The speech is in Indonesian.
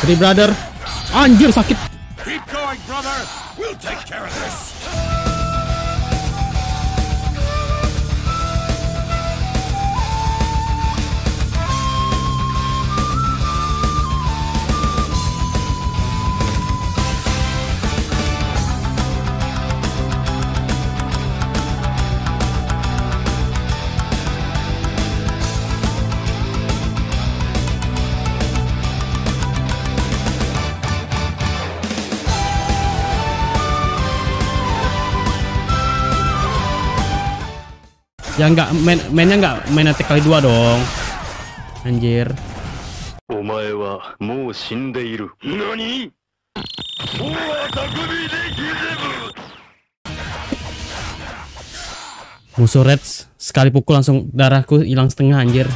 Three brother. Anjir sakit. Ya nggak main mainnya nggak main attack kali dua dong. Anjir. Omae wa mou shindeiru. Nani? Musuh Reds sekali pukul langsung darahku hilang setengah anjir.